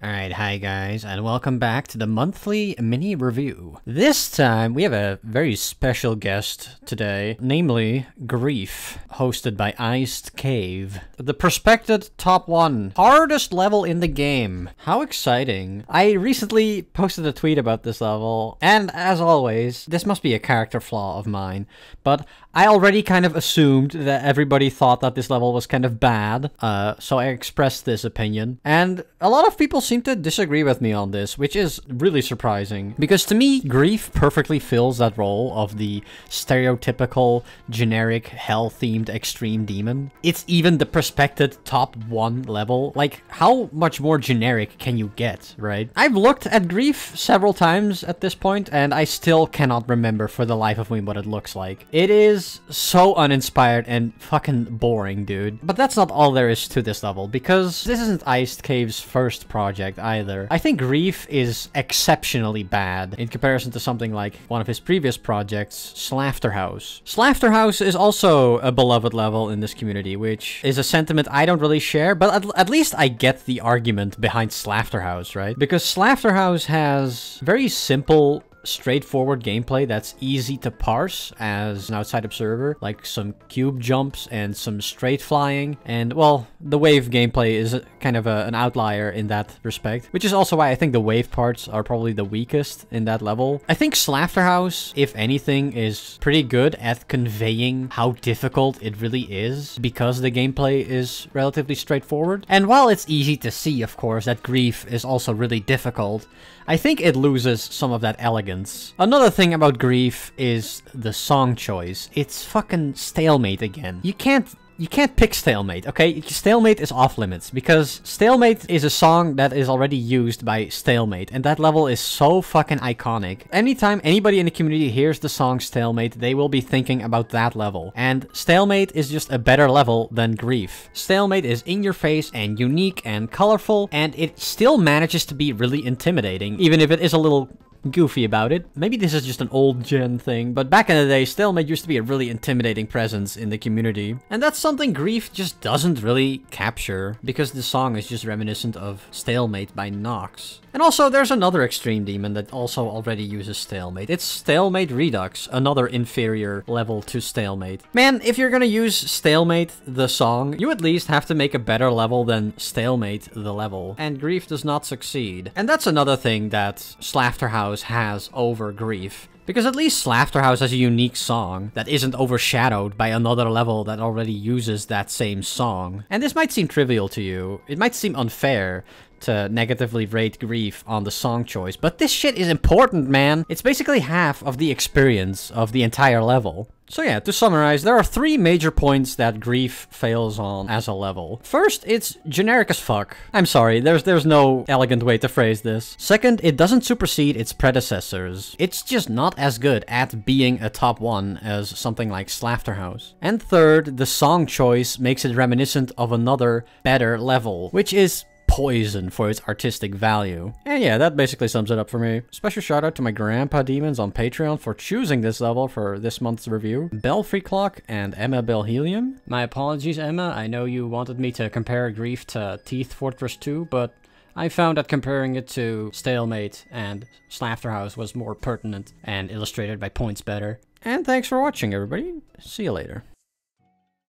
Alright, hi guys, and welcome back to the monthly mini review. This time, we have a very special guest today, namely Grief, hosted by Icedcave. The Prospected Top 1, hardest level in the game. How exciting. I recently posted a tweet about this level, and as always, this must be a character flaw of mine, but I already kind of assumed that everybody thought that this level was kind of bad, uh, so I expressed this opinion, and a lot of people seem to disagree with me on this, which is really surprising. Because to me, Grief perfectly fills that role of the stereotypical, generic, hell-themed extreme demon. It's even the prospected top one level. Like, how much more generic can you get, right? I've looked at Grief several times at this point, and I still cannot remember for the life of me what it looks like. It is so uninspired and fucking boring, dude. But that's not all there is to this level, because this isn't Icedcave's first project either. I think Grief is exceptionally bad in comparison to something like one of his previous projects, Slaughterhouse. Slaughterhouse is also a beloved level in this community, which is a sentiment I don't really share, but at, at least I get the argument behind Slaughterhouse, right? Because Slaughterhouse has very simple straightforward gameplay that's easy to parse as an outside observer, like some cube jumps and some straight flying. And, well, the wave gameplay is kind of a, an outlier in that respect, which is also why I think the wave parts are probably the weakest in that level. I think Slaughterhouse, if anything, is pretty good at conveying how difficult it really is because the gameplay is relatively straightforward. And while it's easy to see, of course, that Grief is also really difficult, I think it loses some of that elegance. Another thing about Grief is the song choice. It's fucking stalemate again. You can't you can't pick Stalemate, okay? Stalemate is off limits because Stalemate is a song that is already used by Stalemate and that level is so fucking iconic. Anytime anybody in the community hears the song Stalemate, they will be thinking about that level. And Stalemate is just a better level than Grief. Stalemate is in your face and unique and colorful and it still manages to be really intimidating even if it is a little goofy about it. Maybe this is just an old gen thing, but back in the day, Stalemate used to be a really intimidating presence in the community. And that's something Grief just doesn't really capture, because the song is just reminiscent of Stalemate by Nox. And also, there's another extreme demon that also already uses Stalemate. It's Stalemate Redux, another inferior level to Stalemate. Man, if you're gonna use Stalemate, the song, you at least have to make a better level than Stalemate, the level. And Grief does not succeed. And that's another thing that Slaughterhouse has over Grief. Because at least Slaughterhouse has a unique song that isn't overshadowed by another level that already uses that same song. And this might seem trivial to you, it might seem unfair, to negatively rate Grief on the song choice, but this shit is important, man. It's basically half of the experience of the entire level. So yeah, to summarize, there are three major points that Grief fails on as a level. First, it's generic as fuck. I'm sorry, there's there's no elegant way to phrase this. Second, it doesn't supersede its predecessors. It's just not as good at being a top one as something like Slaughterhouse. And third, the song choice makes it reminiscent of another, better level, which is poison for its artistic value. And yeah, that basically sums it up for me. Special shout out to my grandpa demons on Patreon for choosing this level for this month's review. Belfry Clock and Emma Belhelium. My apologies, Emma. I know you wanted me to compare Grief to Teeth Fortress 2, but I found that comparing it to Stalemate and Slaughterhouse was more pertinent and illustrated by points better. And thanks for watching, everybody. See you later.